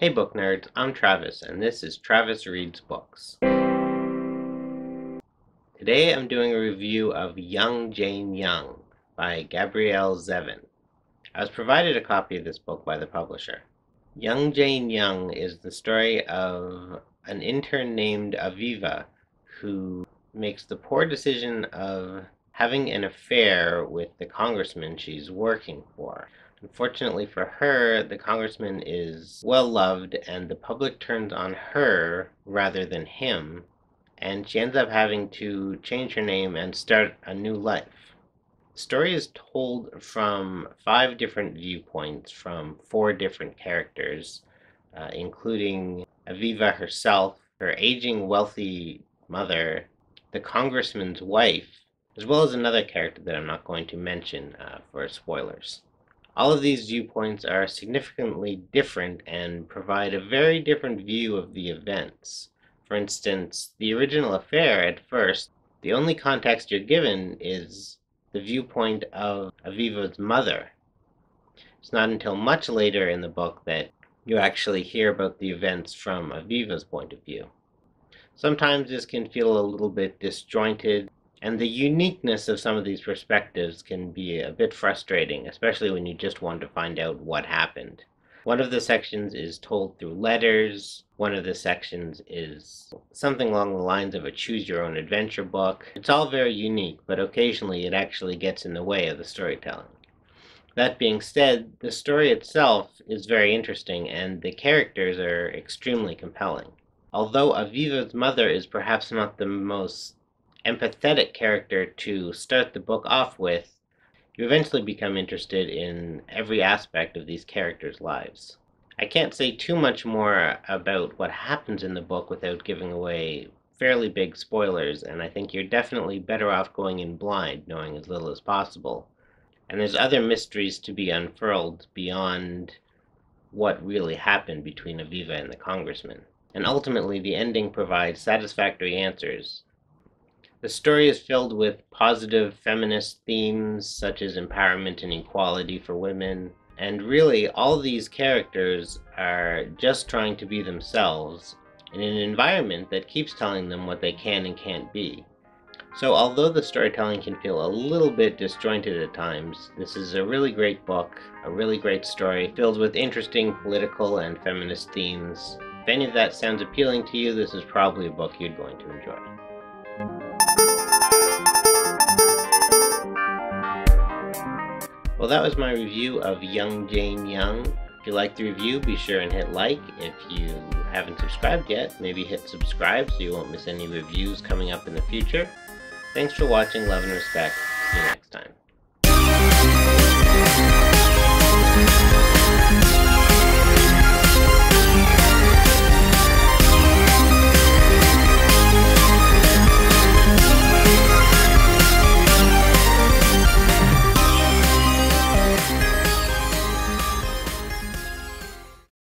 Hey book nerds, I'm Travis and this is Travis Reads Books. Today I'm doing a review of Young Jane Young by Gabrielle Zevin. I was provided a copy of this book by the publisher. Young Jane Young is the story of an intern named Aviva who makes the poor decision of having an affair with the congressman she's working for. Unfortunately for her, the congressman is well loved and the public turns on her rather than him, and she ends up having to change her name and start a new life. The story is told from five different viewpoints from four different characters, uh, including Aviva herself, her aging wealthy mother, the congressman's wife, as well as another character that I'm not going to mention uh, for spoilers. All of these viewpoints are significantly different and provide a very different view of the events. For instance, the original affair at first, the only context you're given is the viewpoint of Aviva's mother. It's not until much later in the book that you actually hear about the events from Aviva's point of view. Sometimes this can feel a little bit disjointed and the uniqueness of some of these perspectives can be a bit frustrating, especially when you just want to find out what happened. One of the sections is told through letters. One of the sections is something along the lines of a choose your own adventure book. It's all very unique, but occasionally it actually gets in the way of the storytelling. That being said, the story itself is very interesting and the characters are extremely compelling. Although Aviva's mother is perhaps not the most empathetic character to start the book off with, you eventually become interested in every aspect of these characters' lives. I can't say too much more about what happens in the book without giving away fairly big spoilers, and I think you're definitely better off going in blind, knowing as little as possible. And there's other mysteries to be unfurled beyond what really happened between Aviva and the congressman. And ultimately, the ending provides satisfactory answers the story is filled with positive feminist themes such as empowerment and equality for women. And really, all these characters are just trying to be themselves in an environment that keeps telling them what they can and can't be. So although the storytelling can feel a little bit disjointed at times, this is a really great book, a really great story, filled with interesting political and feminist themes. If any of that sounds appealing to you, this is probably a book you're going to enjoy. Well, that was my review of Young Jane Young. If you liked the review, be sure and hit like. If you haven't subscribed yet, maybe hit subscribe so you won't miss any reviews coming up in the future. Thanks for watching, love and respect. See you next time.